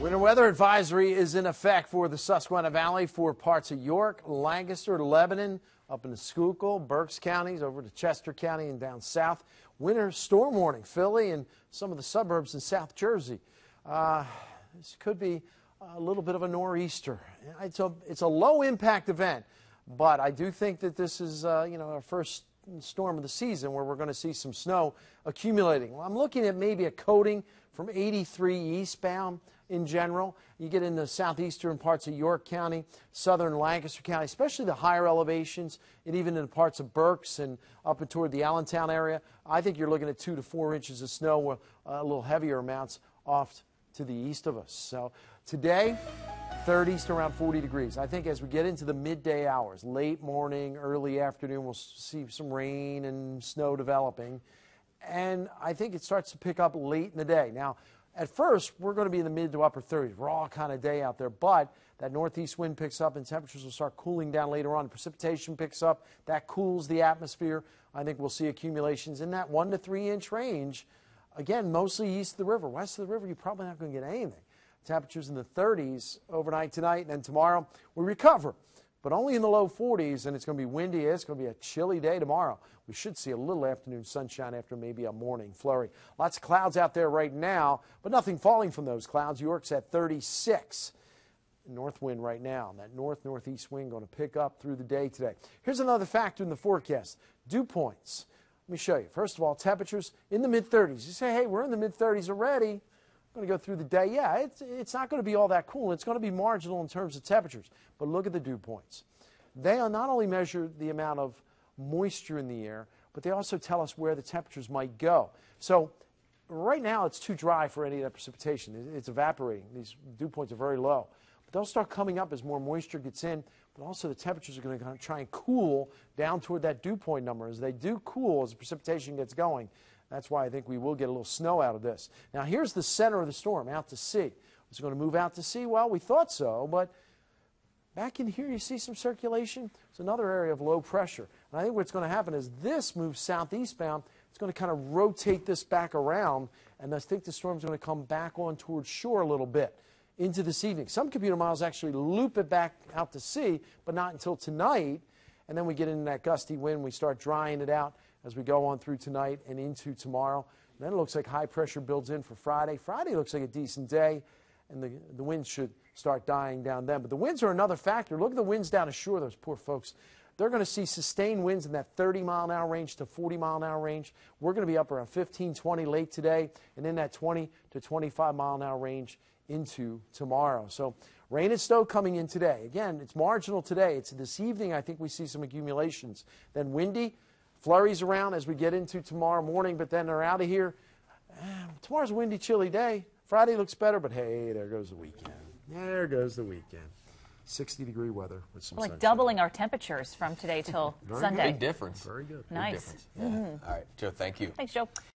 Winter weather advisory is in effect for the Susquehanna Valley for parts of York, Lancaster, Lebanon, up into Schuylkill, Berks counties, over to Chester County and down south. Winter storm warning, Philly and some of the suburbs in South Jersey. Uh, this could be a little bit of a nor'easter. It's a, it's a low impact event, but I do think that this is, uh, you know, our first storm of the season where we're going to see some snow accumulating. Well, I'm looking at maybe a coating from 83 eastbound in general. You get in the southeastern parts of York County, southern Lancaster County, especially the higher elevations, and even in parts of Berks and up and toward the Allentown area. I think you're looking at two to four inches of snow, with a little heavier amounts off to the east of us. So today, 30s to around 40 degrees. I think as we get into the midday hours, late morning, early afternoon, we'll see some rain and snow developing. And I think it starts to pick up late in the day. Now, at first, we're going to be in the mid to upper 30s, raw kind of day out there, but that northeast wind picks up and temperatures will start cooling down later on. Precipitation picks up, that cools the atmosphere. I think we'll see accumulations in that one to three inch range. Again, mostly east of the river. West of the river, you're probably not going to get anything. Temperatures in the 30s overnight tonight, and then tomorrow we recover but only in the low 40s, and it's going to be windy. It's going to be a chilly day tomorrow. We should see a little afternoon sunshine after maybe a morning flurry. Lots of clouds out there right now, but nothing falling from those clouds. York's at 36. North wind right now. That north northeast wind going to pick up through the day today. Here's another factor in the forecast dew points. Let me show you. First of all, temperatures in the mid 30s. You say, hey, we're in the mid 30s already going to go through the day. Yeah, it's, it's not going to be all that cool. It's going to be marginal in terms of temperatures. But look at the dew points. They not only measure the amount of moisture in the air, but they also tell us where the temperatures might go. So right now it's too dry for any of that precipitation. It's evaporating. These dew points are very low. But they'll start coming up as more moisture gets in, but also the temperatures are going to try and cool down toward that dew point number. As they do cool, as the precipitation gets going, that's why I think we will get a little snow out of this. Now, here's the center of the storm, out to sea. Is it going to move out to sea? Well, we thought so, but back in here you see some circulation. It's another area of low pressure. And I think what's going to happen is this moves southeastbound. It's going to kind of rotate this back around, and I think the storm's going to come back on towards shore a little bit into this evening. Some computer models actually loop it back out to sea, but not until tonight. And then we get into that gusty wind. We start drying it out as we go on through tonight and into tomorrow. And then it looks like high pressure builds in for Friday. Friday looks like a decent day, and the, the winds should start dying down then. But the winds are another factor. Look at the winds down ashore, those poor folks. They're going to see sustained winds in that 30 mile an hour range to 40 mile an hour range. We're going to be up around 15, 20 late today, and in that 20 to 25 mile an hour range into tomorrow. So rain and snow coming in today. Again, it's marginal today. It's this evening I think we see some accumulations. Then windy, flurries around as we get into tomorrow morning, but then they're out of here. Uh, tomorrow's a windy, chilly day. Friday looks better, but hey, there goes the weekend. There goes the weekend. 60 degree weather with some like sunshine. doubling our temperatures from today till Sunday. Big difference. Very good. Nice. Big difference. Yeah. All right, Joe, thank you. Thanks, Joe.